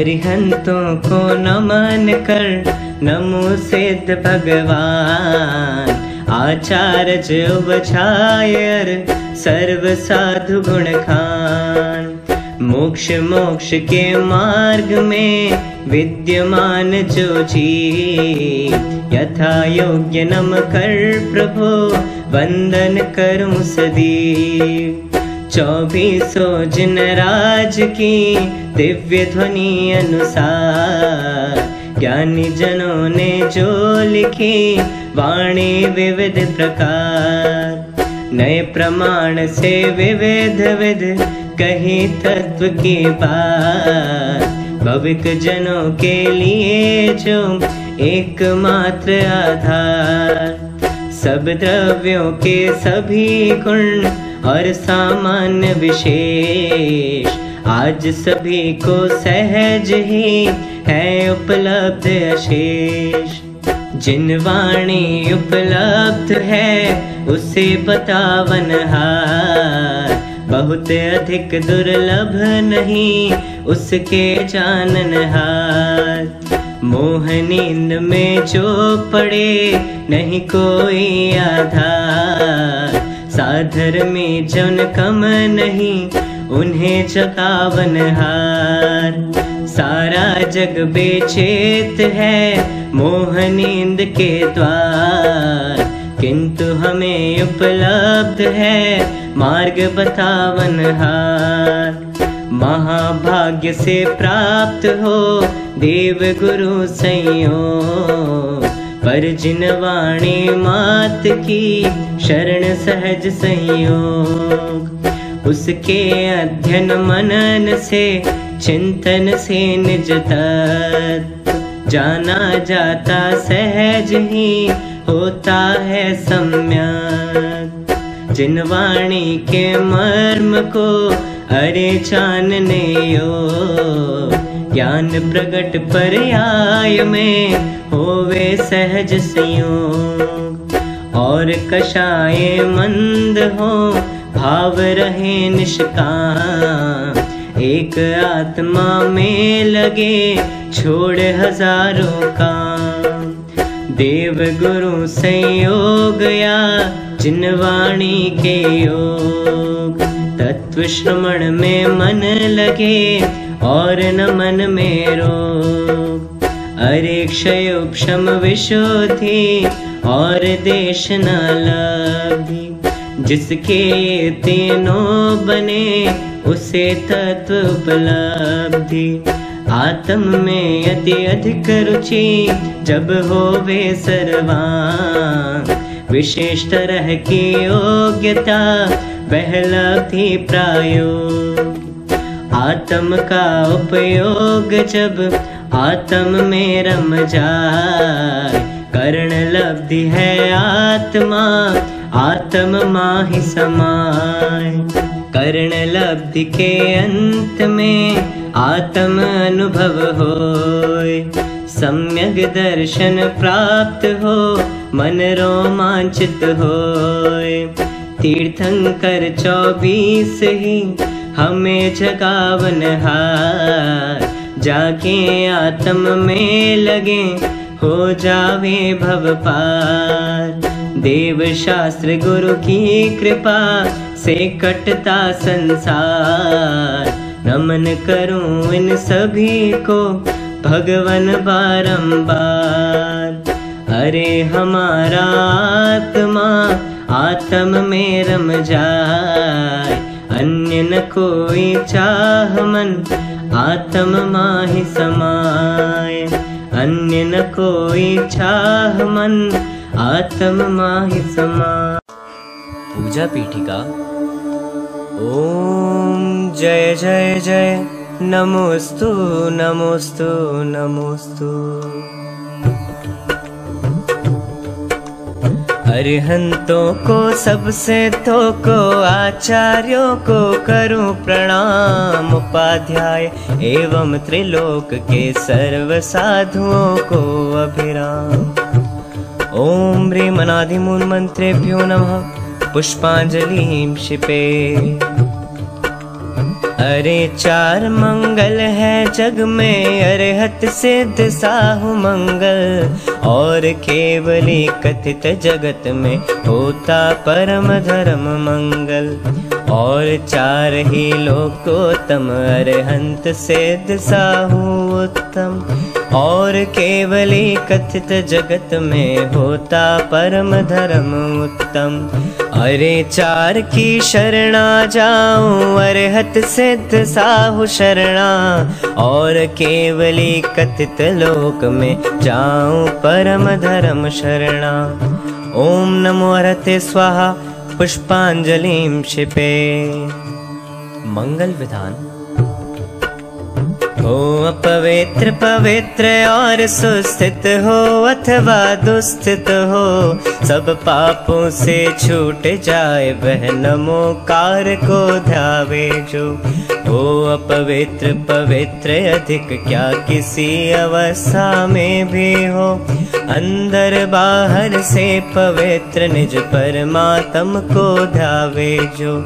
अरिहंतों को नमन कर नमो सिद्ध भगवान। आचार्य उपछायर सर्व साधु गुण खान। मोक्ष मोक्ष के मार्ग में विद्यमान जो जी यथा योग्य नम कर प्रभु वंदन करूं सदी चौबीसों जिन राज की दिव्य ध्वनि अनुसार ज्ञानी जनों ने जो लिखी वाणी विविध प्रकार। नए प्रमाण से विविध विध कही तत्व की बात। भविक जनों के लिए जो एकमात्र आधार। सब द्रव्यों के सभी गुण और सामान्य विशेष। आज सभी को सहज ही है उपलब्ध अशेष। जिन वाणी उपलब्ध है, उसे बतावन हार। बहुत अधिक दुर्लभ नहीं, उसके जानन हार। मोह नींद में जो पड़े, नहीं कोई आधार। साधर में जन कम नहीं, उन्हें जगावन हार। सारा जग बेचेत है मोह नींद के द्वार। किंतु हमें उपलब्ध है मार्ग बतावन हार। महाभाग्य से प्राप्त हो देव गुरु संयोग पर जिन वाणी मात की शरण सहज संयोग, उसके अध्ययन मनन से, चिंतन से निज तत्व जाना जाता सहज ही होता है सम्यक। जिन वाणी के मर्म को अरे जानने यो ज्ञान प्रकट पर आय में होवे सहज संयोग। और कषाय मंद हो, भाव रहे निष्काम। एक आत्मा में लगे, छोड़ हज़ारों का देव गुरु संयोग या जिन वाणी के योग। तत्व श्रवण में मन लगे और न मन में रोग अरे क्षय क्षम विशोधि और देश न लभी। जिसके तीनों बने, उसे तत्व उपलब्धि। आत्म में अति अधिक रुचि, जब हो वे सर्वांग विशेष तरह की योग्यता बहलब्धि प्रायो आत्म का उपयोग जब आत्म में रम जाए, करण लब्धि है आत्मा, आत्म माहि समाय करण लब्धि के अंत में आत्म अनुभव होय सम्यक दर्शन प्राप्त हो मन रोमांचित होय तीर्थंकर चौबीस ही हमें जगावन हार। जाके आत्म में लगे, हो जावे भव पार। देव शास्त्र गुरु की कृपा से कटता संसार। नमन करूँ इन सभी को, भगवन बारंबार। अरे हमारा आत्मा आत्म में रम जाए। अन्य न कोई चाह मन आत्म माहि समाय। अन्य न कोई चाह मन आत्म माहि समाय। पूजा पीठिका। ओम जय जय जय। नमोस्तु नमोस्तु नमोस्तु। अरिहंतों को सबसे तो को आचार्यों को करूँ प्रणाम उपाध्याय एवं त्रिलोक के सर्व साधुओं को अभिराम। ओम रे मनाधिमूल मंत्रेभ्यो नमः। पुष्पांजलि क्षिपे अरे चार मंगल है जग में अरे हत सिद्ध साहु मंगल। और केवली कथित जगत में होता परम धर्म मंगल। और चार ही लोकोत्तम अरे हंत सिद्ध साहु उत्तम। और केवली कथित जगत में होता परम धर्म उत्तम। अरे चार की शरणा जाऊँ, अरहत सिद्ध साहु शरणा। और केवली कथित लोक में जाऊँ, परम धर्म शरणा। ओम नमो अरहते स्वाहा, पुष्पांजलिं क्षिपे मंगल विधान। हो अपवित्र, पवित्र और सुस्थित हो अथवा दुस्थित हो, सब पापों से छूट जाए वह नमो कार को ध्यावे जो। हो अपवित्र, पवित्र अधिक क्या किसी अवस्था में भी हो अंदर बाहर से पवित्र निज परमात्म को ध्यावे जो।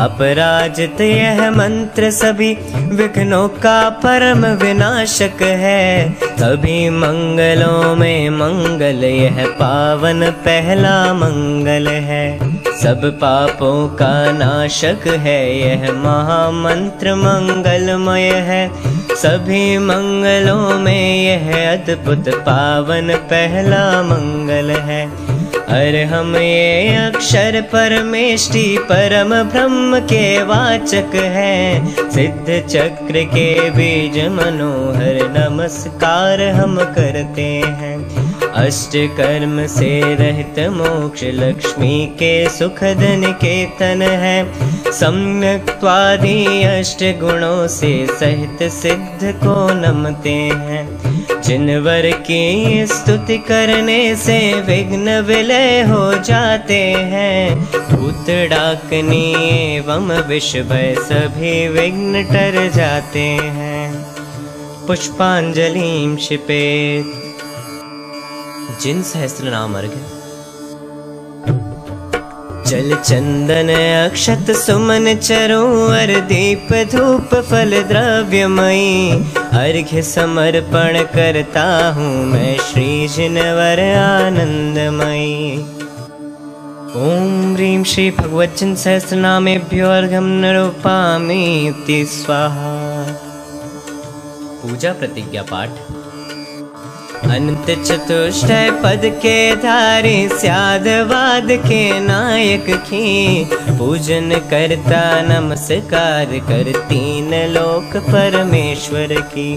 अपराजित यह मंत्र सभी विघ्नों का परम विनाशक है। सभी मंगलों में मंगल, यह पावन पहला मंगल है। सब पापों का नाशक है, यह महामंत्र मंगलमय है। सभी मंगलों में यह अद्भुत पावन पहला मंगल है। अरे हम ये अक्षर परमेष्टि परम ब्रह्म के वाचक हैं। सिद्ध चक्र के बीज मनोहर नमस्कार हम करते हैं। अष्ट कर्म से रहित मोक्ष लक्ष्मी के सुखद निकेतन है। सम्यक्त्वादि अष्ट गुणों से सहित सिद्ध को नमते हैं। जिनवर की स्तुति करने से विघ्न विलय हो जाते हैं। भूत डाकनी एवं विश्व सभी विघ्न टर जाते हैं। पुष्पांजलिं क्षिपेत जिन सहस्त्र नाम अर्घ जल चंदन अक्षत सुमन चरो अर दीप धूप फल द्रव्यमयी अर्घ्य समर्पण करता हूँ मैं श्री जिनवर आनंदमयी। ओम ह्रीं श्री भगवच्चन सहस्त्र नामेभ्यो अर्घम निरूपामि इति स्वाहा। पूजा प्रतिज्ञा पाठ अनंत चतुष्टय पद के धारे, स्यादवाद के नायक की। पूजन करता, नमस्कार कर तीन लोक परमेश्वर की।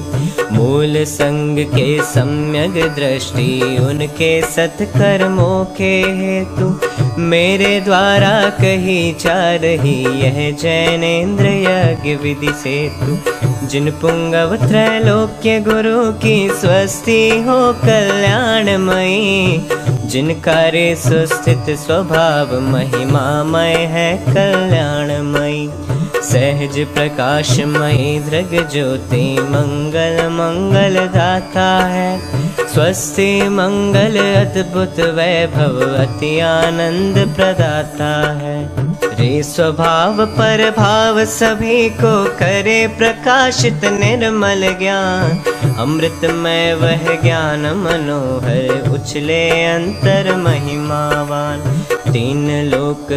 मूल संग के सम्यक दृष्टि, उनके सत्कर्मों के हेतु। मेरे द्वारा कही जा रही यह जैनेन्द्र यज्ञ विधि से तू जिन पुंगव त्रैलोक्य गुरु की स्वस्ति हो कल्याणमयी जिन कार्य सुस्थित स्वभाव महिमामय है कल्याणमयी। सहज प्रकाशमयी दृग ज्योति मंगल मंगल दाता है। स्वस्ति मंगल अद्भुत वैभव अति आनंद प्रदाता है। रे स्वभाव पर भाव सभी को करे प्रकाशित निर्मल ज्ञान। अमृतमय वह ज्ञान मनोहर, उछले अंतर महिमावान। तीन लोक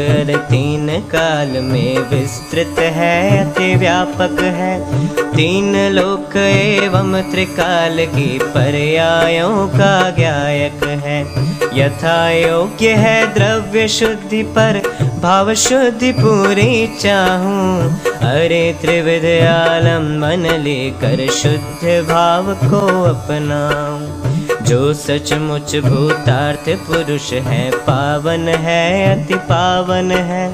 तीन काल में विस्तृत है, अति व्यापक है। तीन लोक एवं त्रिकाल की पर्यायों का ज्ञायक है। यथा योग्य है द्रव्य शुद्धि पर, भाव शुद्धि पूरी चाहूँ। अरे त्रिविध आलंबन लेकर शुद्ध भाव को अपनाऊं। जो सचमुच भूतार्थ पुरुष है, पावन है, अति पावन है।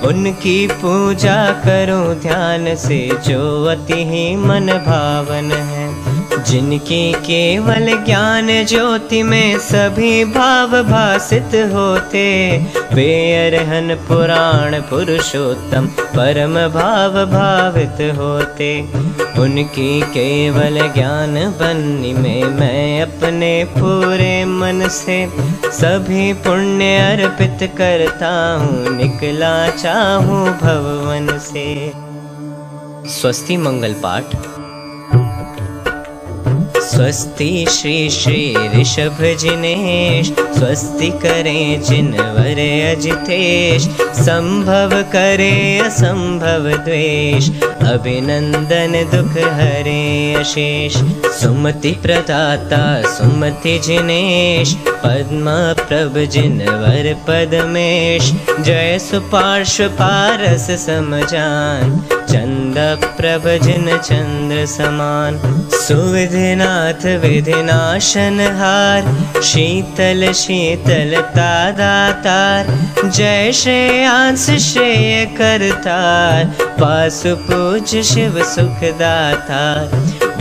उनकी पूजा करो ध्यान से, जो अति ही मन भावन है। जिनकी केवल ज्ञान ज्योति में सभी भाव भाषित होते। वे अरहन पुराण पुरुषोत्तम परम भाव भावित होते। उनकी केवल ज्ञान बन्नी में मैं अपने पूरे मन से सभी पुण्य अर्पित करता हूँ, निकला चाहूँ भवन से। स्वस्ति मंगल पाठ। स्वस्ति श्री श्री ऋषभ जिनेश स्वस्ति करें जिनवर अजितेश संभव करे असंभव द्वेष अभिनंदन दुख हरे अशेष सुमति प्रदाता सुमति जिनेश पद्म प्रभ पदमेश जय सुपार्श्व पारस समजान। चंद प्रभ जिन चंद्र समान सुविधिनाथ विधिनाशन हार। शीतल शीतलता दातार जय श्रेयांस श्रेय करतार पासु पूज शिव सुखदाता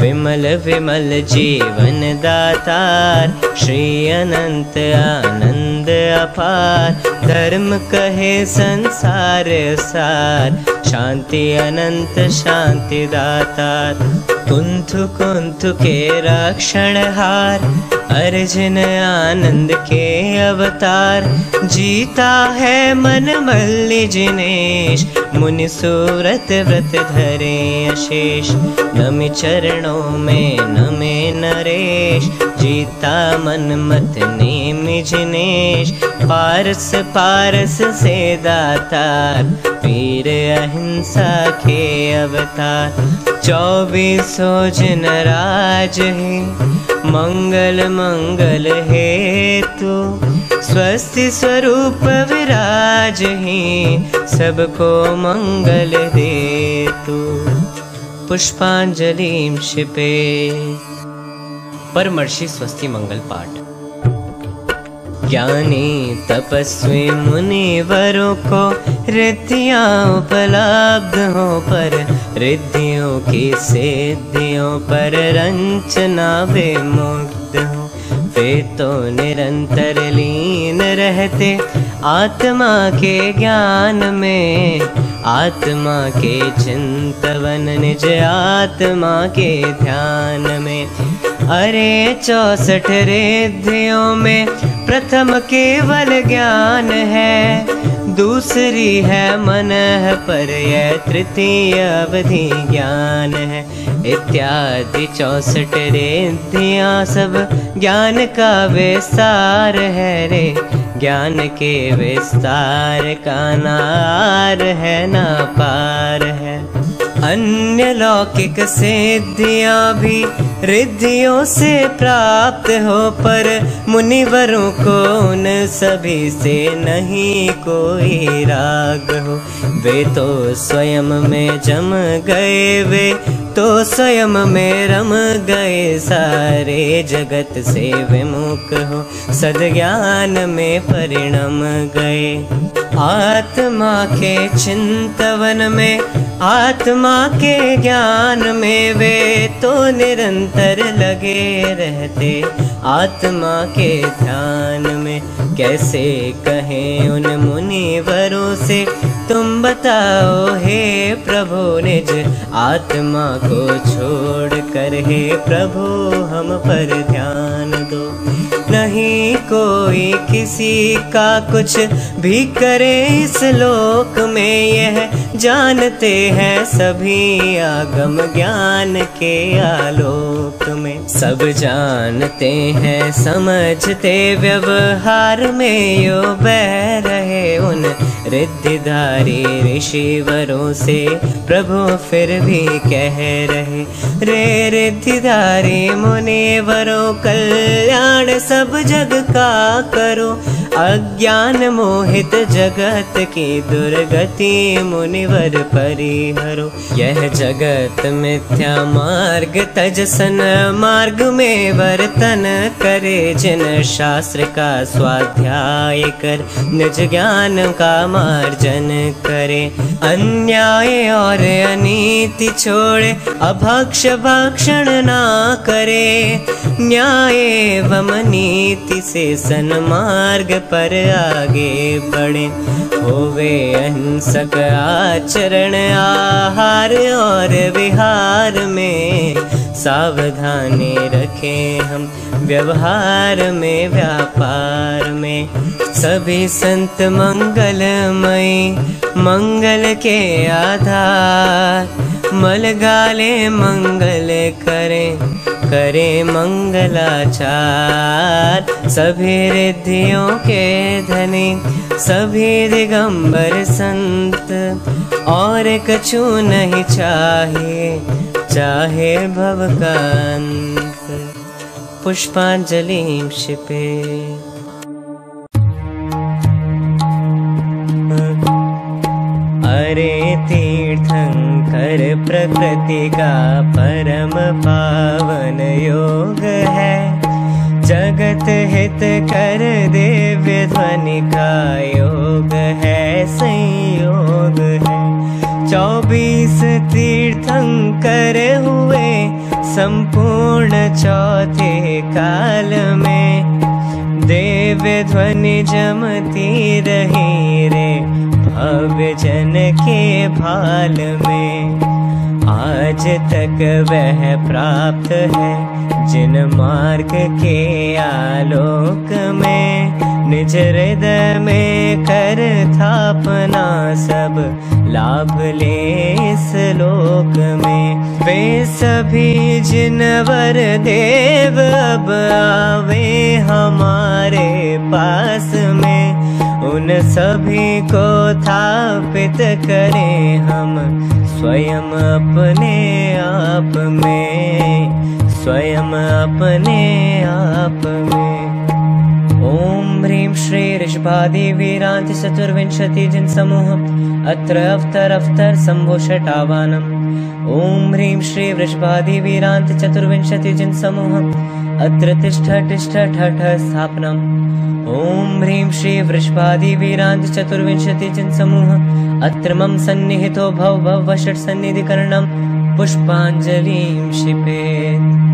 विमल विमल जीवन दातार श्री अनंत आनंद अपार। धर्म कहे संसार सार शान्ति अनन्त शान्ति दाता। कुन्थ कुन्थ के राक्षणहार अर्जुन आनंद के अवतार जीता है मन मल्ली जिनेश। मुनि सूरत व्रत धरे अशेष। नमि चरणों में नमे नरेश। जीता मन मत नेम जिनेश। पारस पारस से दातार, वीर अहिंसा के अवतार। चौबीसो जन राज मंगल मंगल है तू स्वस्ति स्वरूप विराज ही सबको मंगल दे तू पुष्पांजलि शिपे। परमर्षि स्वस्ति मंगल पाठ। ज्ञानी तपस्वी मुनिवरों को रिद्धियाँ उपलब्ध हो पर, रिद्धियों की सिद्धियों पर रंचना वे मुक्त हो। वे तो निरंतर लीन रहते आत्मा के ज्ञान में, आत्मा के चिंतवन निज आत्मा के ध्यान में। अरे चौसठ रिद्धियों में प्रथम केवल ज्ञान है। दूसरी है मन पर यह तृतीय अवधि ज्ञान है। इत्यादि चौसठ रिद्धियाँ सब ज्ञान का विस्तार है रे। ज्ञान के विस्तार का नार है ना पार है। अन्य लौकिक सिद्धियाँ भी रिद्धियों से प्राप्त हो, पर मुनिवरों को उन सभी से नहीं कोई राग हो। वे तो स्वयं में जम गए, वे तो स्वयं में रम गए सारे जगत से विमुख हो। सदज्ञान में परिणम गए। आत्मा के चिंतवन में, आत्मा के ज्ञान में वे तो निरंतर लगे रहते। आत्मा के ध्यान में कैसे कहें उन मुनिवरों से तुम बताओ, हे प्रभु निज। आत्मा को छोड़ कर हे प्रभु, हम पर ध्यान दो। नहीं कोई किसी का कुछ भी करे इस लोक में यह जानते हैं सभी आगम ज्ञान के आलोक में। सब जानते हैं, समझते व्यवहार में यो बह रहे उन रिद्धिधारी ऋषिवरों से। प्रभु फिर भी कह रहे, रे रिद्धिधारी मुनिवरों, कल्याण सब जग का करो। अज्ञान मोहित जगत की दुर्गति मुनिवर परिहरो। यह जगत मिथ्या मार्ग तजसन मार्ग में वर्तन करे, जिन शास्त्र का स्वाध्याय कर, निज ज्ञान का मार्जन करे। अन्याय और अनीति छोड़े, अभक्ष भक्षण ना करे। न्याय एवं नीति से सन्मार्ग पर आगे बढ़े। होवे अहिंसक आचरण, आहार और विहार में सावधानी रखें हम। व्यवहार में, व्यापार में सभी संत मंगलमय, मंगल के आधार। मलगाले मंगल करें। करे मंगलाचार। सभी रिद्धियों के धनी, सभी दिगंबर संत। और कछु नहीं चाहे चाहे भव पुष्पांजलि शिपे। प्रकृति का परम पावन योग है। जगत हित कर दिव्य ध्वनि का योग है, संयोग है। चौबीस तीर्थंकर हुए संपूर्ण चौथे काल में। दिव्य ध्वनि जमती रही रे भव्य जन के भाल में। आज तक वह प्राप्त है जिन मार्ग के आलोक में। निज हृदय में कर थापना सब लाभ ले इस लोक में। वे सभी जिनवर देव अब आवे हमारे पास में। उन सभी को थापित करें हम स्वयं अपने आप में स्वयं अपने आप में। ओम ह्रीं श्री ऋषभादिवीरान्ति चतुर्विंशति जिन समूह अत्र अवतर शम्भो षटावानम्। ॐ ह्रीं श्री वृषभादिवीरान्ति चतुर्विंशति जिन समूह अत्र तिष्ठ तिष्ठ ठठ स्थापनम् ॐ ह्रीं श्री वृषभादिवीरान्ति चतुर्विंशति जिन समूह अत्र मम सन्निहितो भव भव षट् सन्निधिकरणं। पुष्पाञ्जलिं क्षिपेत्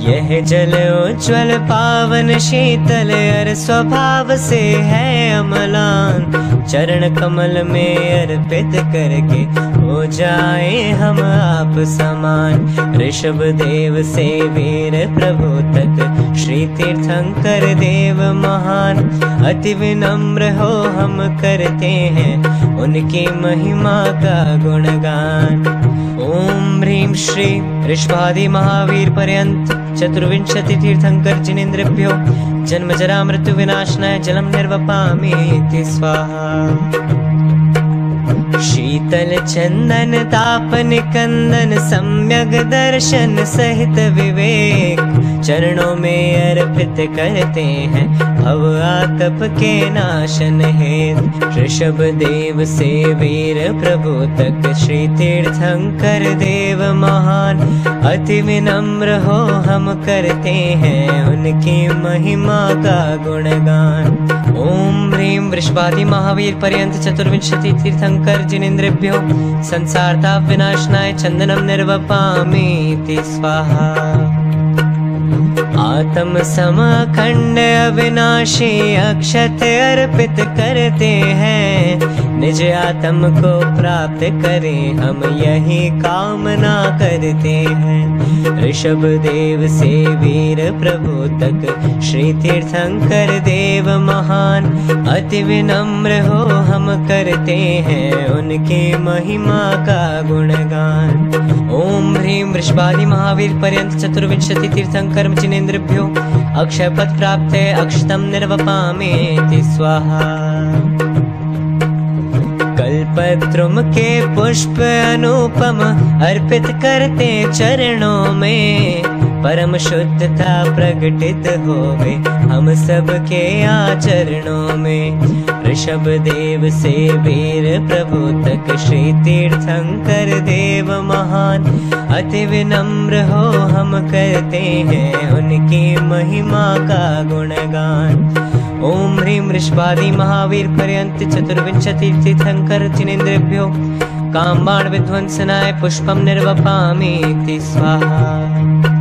यह जल उज्ज्वल, पावन शीतल, अर स्वभाव से है अमलान। चरण कमल में अर्पित करके हो जाए हम आप समान। ऋषभ देव से वीर प्रभु तक, श्री तीर्थंकर देव महान। अति विनम्र हो हम करते हैं, उनकी महिमा का गुणगान। ॐ ह्रीं श्री ऋष्पादि चतुर्विंशतितीर्थङ्कर्जिनेन्द्रेभ्यो पर्यन्त चतुर्विंशति तीर्थङ्कर जन्मजरा मृत्यु जलं निर्वपामिति स्वाहा। शीतल चन्दन तापन सम्यग् दर्शन सहित विवेक चरणों में अर्पित करते हैं। भव आतप के नाशन हेत ऋषभ देव से वीर प्रभु तक श्री तीर्थंकर देव महान। अति विनम्र हो हम करते हैं उनकी महिमा का गुणगान। ओम ह्रीं वृषभादि महावीर पर्यंत चतुर्विंशति तीर्थंकर जिनेन्द्रेभ्यो। संसारताप विनाशनाय चंदनम निर्वपामीति स्वाहा। आत्म समाखंड अविनाशी अक्षत अर्पित करते हैं। निज आत्म को प्राप्त करें, हम यही कामना करते हैं। ऋषभ देव से वीर प्रभु तक, श्री तीर्थंकर देव महान, अति विनम्र हो हम करते हैं उनकी महिमा का गुणगान। ओम ह्रीं वृषभादि महावीर पर्यंत चतुर्विंशति तीर्थंकर जिनेन्द्रभ्यो अक्षय पद प्राप्त अक्षतम निर्वपामेति स्वाहा। कल्पद्रुम के पुष्प अनुपम अर्पित करते चरणों में। परम शुद्धता प्रकटित होवे हम सबके आचरणों में। ऋषभ देव से वीर प्रभु तक श्री तीर्थंकर देव महान। अति विनम्र हो हम करते हैं उनकी महिमा का गुणगान। ओम ह्रीं वृषभादि महावीर पर्यंत चतुर्विंशति तीर्थंकर जिनेन्द्रेभ्यो। काम्बाण विध्वंसनाय पुष्पम निर्वपामीति स्वाहा।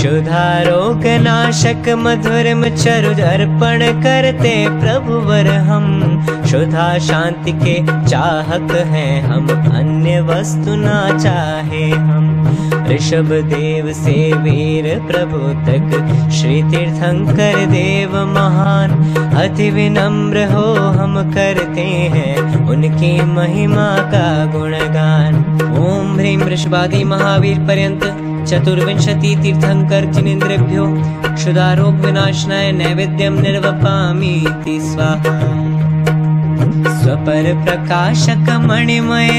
शुद्धारोग नाशक मधुरम चरु अर्पण करते प्रभुवर हम। शुद्धा शांति के चाहक हैं हम, अन्य वस्तु ना चाहे हम। ऋषभ देव से वीर प्रभु तक, श्री तीर्थंकर देव महान। अति विनम्र हो हम करते हैं उनकी महिमा का गुणगान। ह्रीं वृषभादि महावीर पर्यंत चतुर्विंशति तीर्थङ्करन्द्रेभ्यो क्षुदारोप्य नैवेद्यं निर्वपामीति स्वाहा। स्वपर प्रकाशक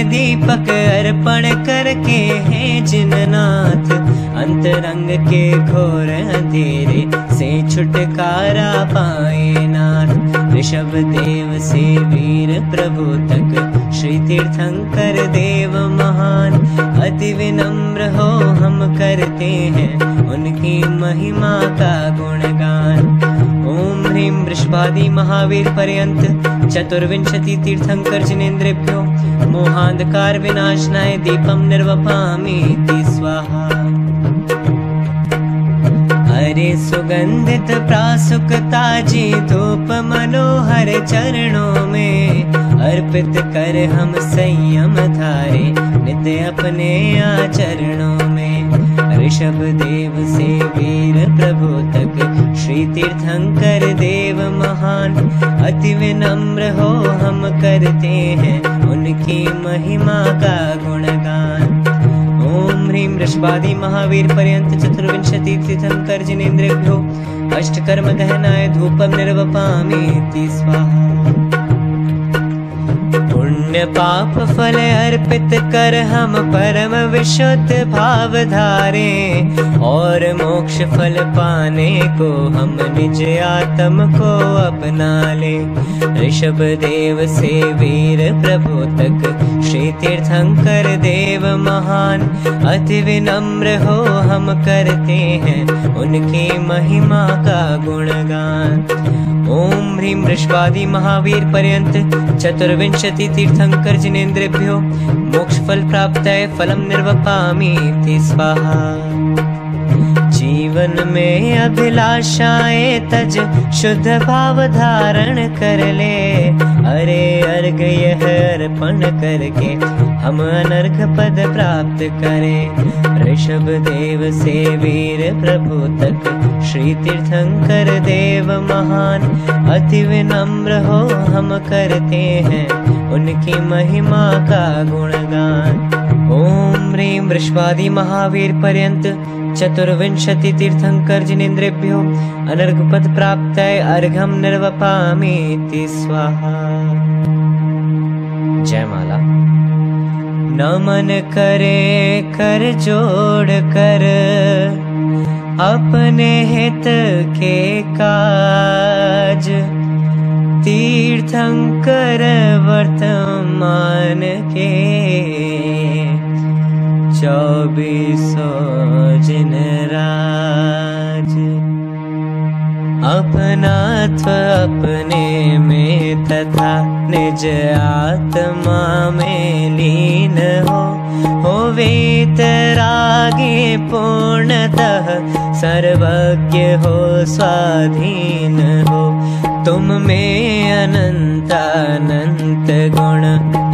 दीपक अर्पण कर हे जिननाथ अन्तरङ्ग के घोर धीरे से छुटकारा पाए नाथ। ऋषभ देव से वीर प्रभु तक। श्री तीर्थंकर देव महान। अति विनम्र हो हम करते हैं उनकी महिमा का गुणगान। ओम ह्रीं वृषभादि महावीर पर्यंत। चतुर्विंशति तीर्थंकर जिनेन्द्रेभ्यो। मोहांधकार विनाशनाय दीपम निर्वपामी स्वाहा। हरे सुगंधित प्रासुकताजी धूप मनोहर चरणों में। अर्पित कर हम संयम धारे नित्य अपने आचरणों में। ऋषभ देव से वीर प्रभु तक, श्री तीर्थंकर देव महान। अति विनम्र हो हम करते हैं, उनकी महिमा का ह्रीं वृषभादि महावीर पर्यंत चतुर्विंशति तीर्थंकर जिनेन्द्रेभ्यो अष्टकर्म गहनाय धूपम निर्वपामीति स्वाहा पुण्य पाप फल अर्पित कर हम परम विशुद्ध भाव धारे और मोक्ष फल पाने को हम निज आत्म को अपना ले ऋषभ देव से वीर प्रभु तक, श्री तीर्थंकर देव महान, अति विनम्र हो हम करते हैं उनकी महिमा का गुणगान। ॐ ह्रीं व्रीष्पादि महावीरपर्यन्त चतुर्विंशतितीर्थङ्कर जिनेन्द्रेभ्यो मोक्षफलप्राप्ताय फलं निर्वपामिति स्वाहा। जीवन में अभिलाषाएँ तज शुद्ध भाव धारण कर ले। अरे अर्घ यह अर्पण करके हम अनर्घ पद प्राप्त करें। ऋषभ देव से वीर प्रभु तक, श्री तीर्थंकर देव महान, अति विनम्र हो हम करते हैं उनकी महिमा का गुणगान। ओम ह्रीं वृषभादि महावीर पर्यंत चतुर्विंशति तीर्थंकर जिनेन्द्रेभ्यो अनर्घपद प्राप्त अर्घम निर्वपामीति स्वाहा। जय माला नमन करे, कर जोड़ कर, अपने हित के काज। तीर्थंकर वर्तमान के, चौबीसो अपने में तथा निज आत्मा में लीन हो। पूर्णतः सर्वज्ञ हो स्वाधीन हो। तुम में अनंत गुण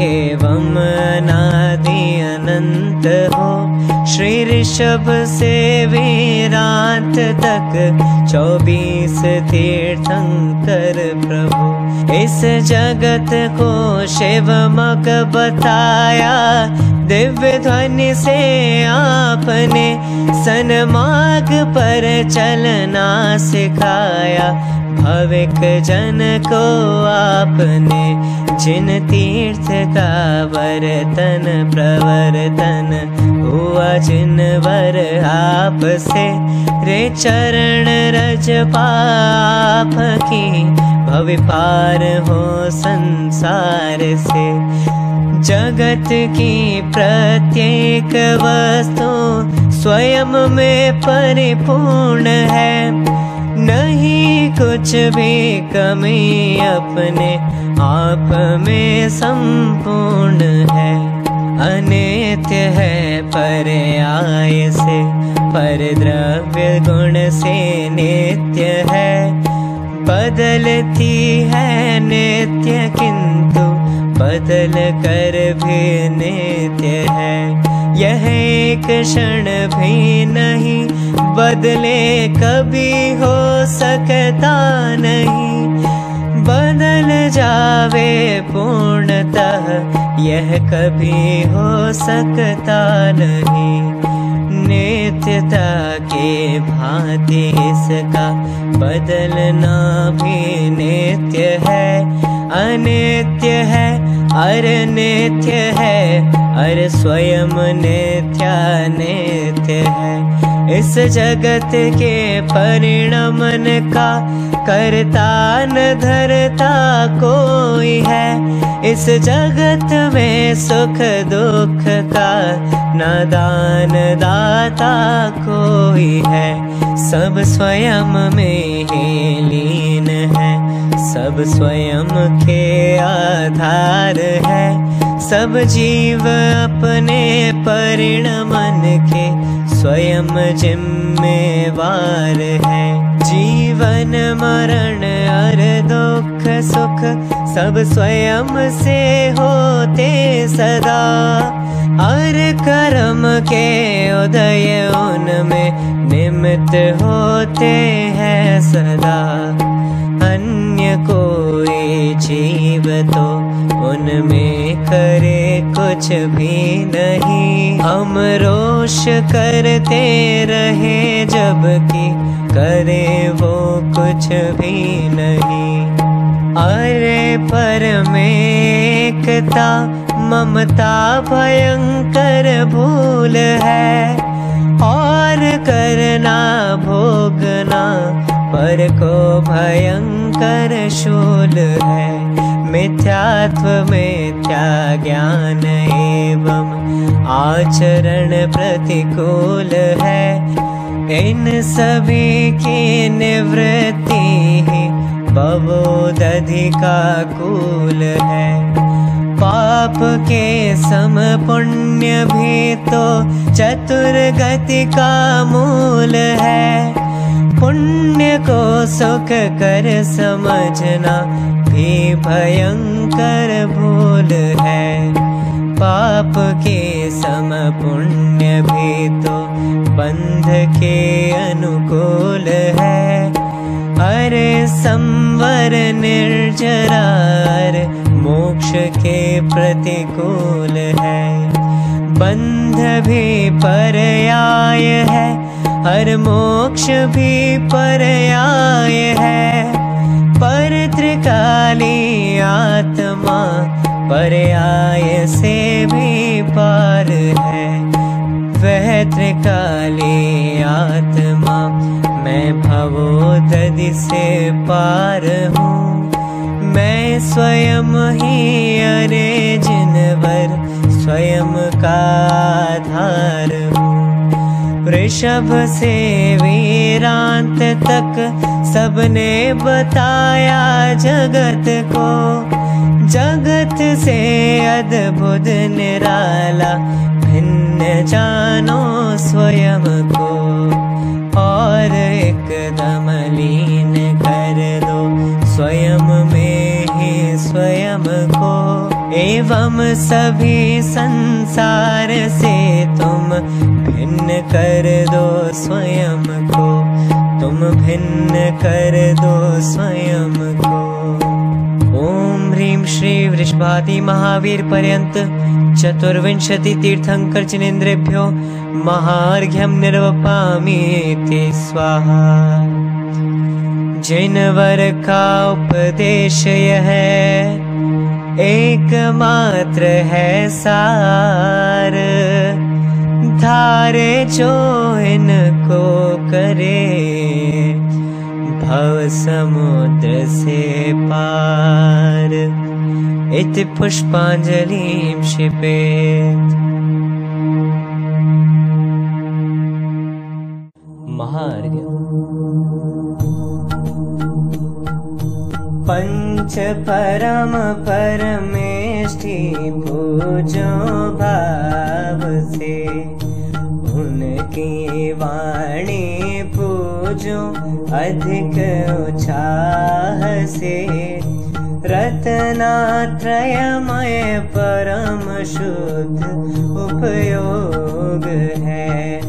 एवं अनादि अनंत हो श्री ऋषभ से विराट तक। चौबीस तीर्थंकर प्रभु। इस जगत को शिव मग बताया। दिव्य ध्वनि से आपने सनमार्ग पर चलना सिखाया भविक जन को आपने जिन तीर्थ का वर्तन प्रवर्तन हुआ, जिन वर आप से रे चरण रज पाप की भवि पार हो संसार से। जगत की प्रत्येक वस्तु स्वयं में परिपूर्ण है। नहीं कुछ भी कमी अपने आप में संपूर्ण है। अनित्य है पर आय से पर द्रव्य गुण से नित्य है। बदलती है नित्य किंतु, बदल कर भी नित्य है। यह एक क्षण भी नहीं, बदले कभी हो सकता नहीं। बदल जावे पूर्णतः, यह कभी हो सकता नहीं। नित्यता के भांति इसका बदलना भी नित्य है, अनित्य है अर नित्य है, अरे स्वयं नित्या नित्य है। इस जगत के परिणमन का करता न धरता कोई है। इस जगत में सुख दुख का न दान दाता कोई है। सब स्वयं में ही लीन है। सब स्वयं के आधार है। सब जीव अपने परिणमन के स्वयं जिम्मेवार है। जीवन, मरण अर दुख, सुख सब स्वयं से होते सदा। हर कर्म के उदय उनमें निमित्त होते हैं सदा। अन्य कोई जीव तो उनमें करे कुछ भी नहीं। हम रोष करते रहे जबकि करे वो कुछ भी नहीं। अरे पर परमेकता, ममता भयंकर भूल है। और करना, भोगना पर को भयंकर शूल है। मिथ्यात्व मिथ्या ज्ञान एवं आचरण प्रतिकूल है। इन सभी की निवृत्ति ही बबोदधि का कूल है। पाप के सम पुण्य भी तो चतुर गति का मूल है। पुण्य को सुख कर समझना भी भयंकर भूल है। पाप के सम पुण्य भी तो बंध के अनुकूल है। अरे संवर निर्जरार मोक्ष के प्रतिकूल है। बंध भी पर्याय है हर मोक्ष भी पर्याय है। पर त्रिकाली आत्मा पर्याय से भी पार है। वह त्रिकाली आत्मा मैं भवोदधि से पार हूँ। मैं स्वयं ही अरे जिनवर स्वयं का आधार हूँ वृषभ से वीरांत तक सबने बताया जगत को। जगत से अद्भुत निराला भिन्न जानो स्वयं को एवं सभी संसार से तुम भिन्न कर दो स्वयं को। तुम भिन्न कर दो स्वयं को। ओम ह्रीं श्री वृषभाति महावीर पर्यंत चतुर्विंशति तीर्थंकर चिनेन्द्रेभ्यो महार्घ्यम निर्वपामि स्वाहा। जिनवर का उपदेश यह एकमात्र है सार। धारे जो इनको करे भव समुद्र से पार। इति पुष्पांजलिं क्षिपेत् महार्घ्य परम परमेष्ठि पूजो भाव से। उनकी वाणी पूजो अधिक उत्साह से। रत्नात्रयमय परम शुद्ध उपयोग है।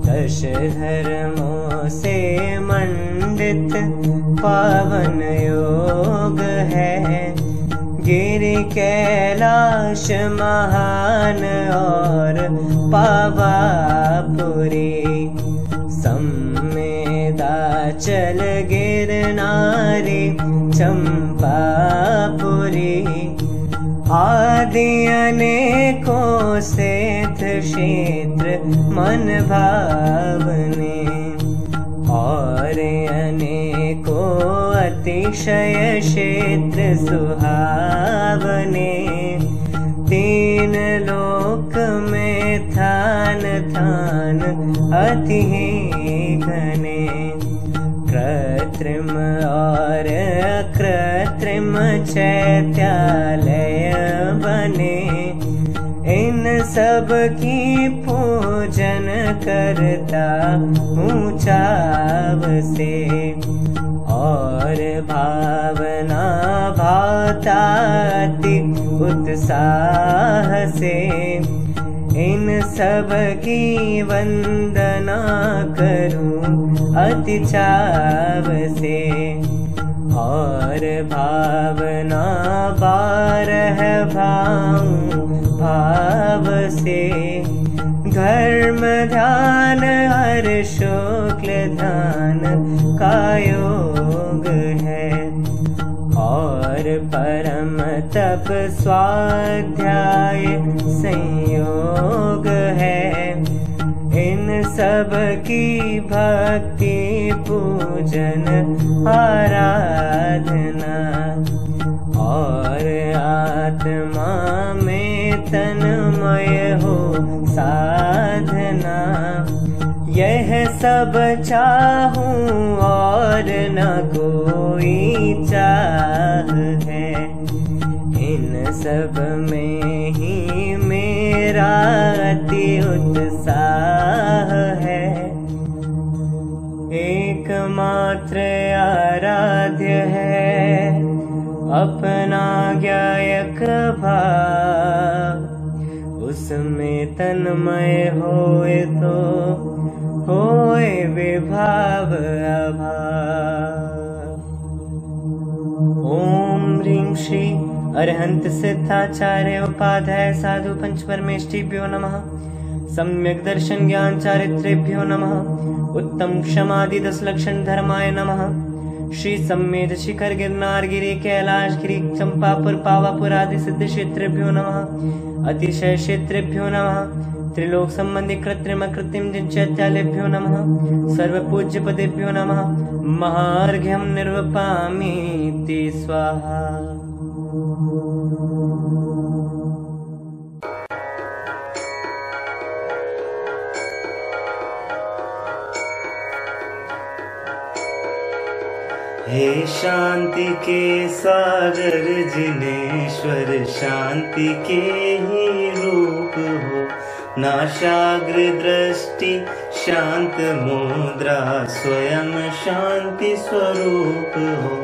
दश धर्मों से मंडित पावन योग है गिरि कैलाश महान और पावापुरी। सम्मेदा चल गिरनारी चंपापुरी। आदि अनेकों सेठ क्षेत्र मन भावने अतिशय क्षेत्र सुहावने तीन लोक में थान थान अति घने कृत्रिम और अकृत्रिम चैत्यालय बने। इन सब की पूजन करता ऊंचाव से और भावना भाताति उत्साह से इन सब की वंदना करूं अति चाव से। और भावना बारह भाऊ भाव से। धर्म ध्यान हर शुक्ल ध्यान का योग है और परम तप स्वाध्याय संयोग है। इन सब की भक्ति, पूजन, आराधना और आत्मा में तन्मय हो साधना। यह सब चाहूँ और न कोई चाह सब में ही मेरा अति उत्साह है। एकमात्र आराध्य है, अपना ज्ञायक भाव उसमें तन्मय होए तो होए विभाव अभाव। ओम ह्रीं श्री अरहंत सिद्धाचार्य उपाध्याय साधु पंच परमेष्टिभ्यो नमः। सम्यक दर्शन ज्ञान चारित्रेभ्यो नमः। उत्तम क्षमादि दस लक्षण धर्माय नमः। श्री सम्मेद शिखर गिरनार गिरी कैलाश गिरी चंपापुर पावापुर आदि सिद्ध क्षेत्रेभ्यो नमः। अतिशय क्षेत्रेभ्यो नमः। त्रिलोक संबंधी कृत्रिम कृत्रिम दिन चैत्यालेभ्यो नमः। सर्व पूज्य पदेभ्यो नमः। महार्घ्यम निर्वपामि स्वाहा। हे शांति के सागर जिनेश्वर, शांति के ही रूप हो। नाशाग्र दृष्टि, शांत मुद्रा, स्वयं शांति स्वरूप हो।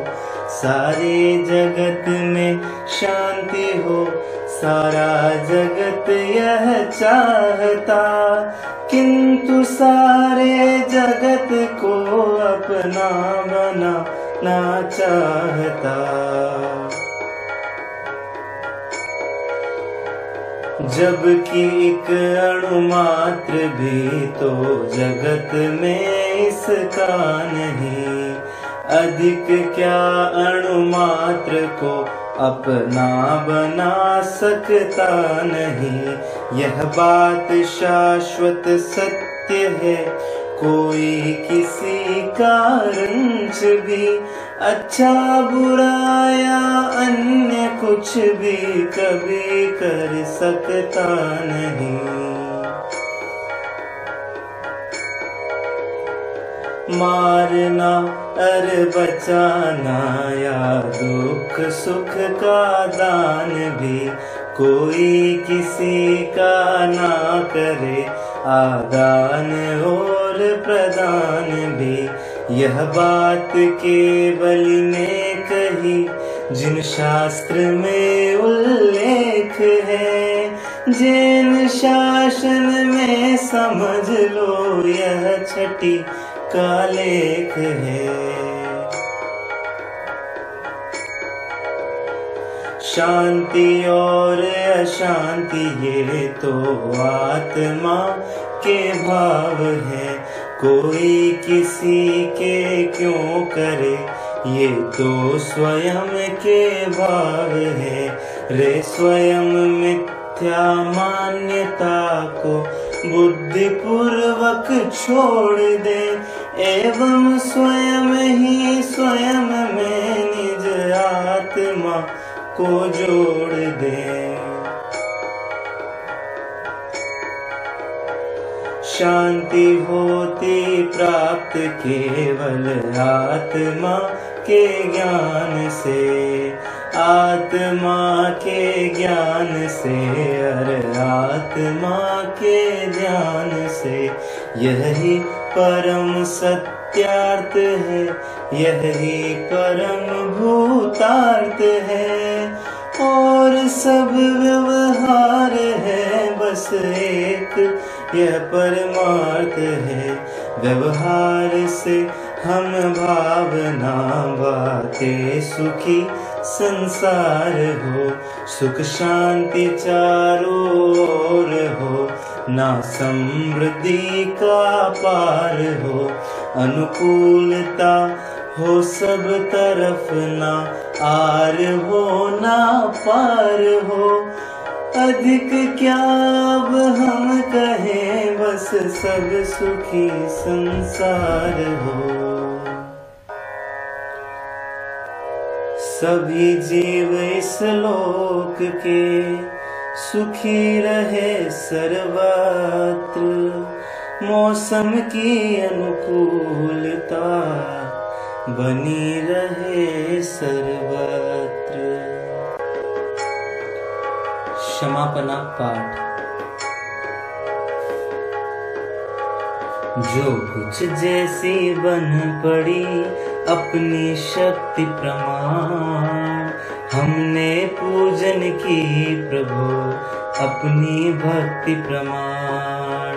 सारे जगत में शांति हो, सारा जगत यह चाहता, किंतु सारे जगत को अपना बना ना चाहता। जबकि एक अणु मात्र भी तो जगत में इसका नहीं अधिक क्या अणु मात्र को अपना बना सकता नहीं? यह बात शाश्वत सत्य है। कोई किसी रंज भी अच्छा बुरा या अन्य कुछ भी कभी कर सकता नहीं। मारना अर बचाना या दुख सुख का दान भी, कोई किसी का ना करे आदान और प्रदान भी। यह बात केवल ने कही जिन शास्त्र में उल्लेख है, जिन शासन में समझ लो यह छठी। का लेख है। शांति और अशांति, ये तो आत्मा के भाव है। कोई किसी के क्यों करे? ये तो स्वयं के भाव है। रे स्वयं मिथ्या मान्यता को बुद्धि पूर्वक छोड़ दे। एवं स्वयं ही स्वयं में निज आत्मा को जोड़ दे। शांति होती प्राप्त केवल आत्मा के ज्ञान से, आत्मा के ज्ञान से, अरे आत्मा के ध्यान से, यही परम सत्यार्थ है, यही परम भूतार्थ है। और सब व्यवहार है, बस एक, यह परमार्थ है। व्यवहार से हम भावना बातें सुखी संसार हो, सुख शांति चारों ओर हो। ना समृद्धि का पार हो, अनुकूलता हो सब तरफ़ ना, आर हो ना पार हो। अधिक क्या अब हम कहें, बस सब सुखी संसार हो। सभी जीव इस लोक के सुखी रहे सर्वत्र। मौसम की अनुकूलता बनी रहे सर्वत्र। क्षमापना पाठ। जो कुछ जैसी बन पड़ी अपनी शक्ति प्रमाण। हमने पूजन की प्रभु, अपनी भक्ति प्रमाण।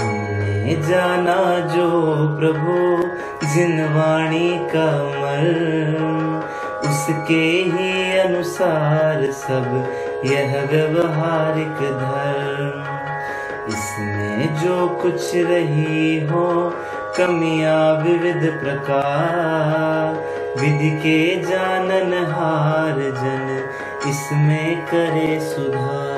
हमने जाना जो प्रभु जिनवाणी का मर्म उसके ही अनुसार सब यह व्यवहारिक धर्म। इसमें जो कुछ रही हो, कमियाँ विविध प्रकार। विधि के जानन हार जन इसमें करे सुधार।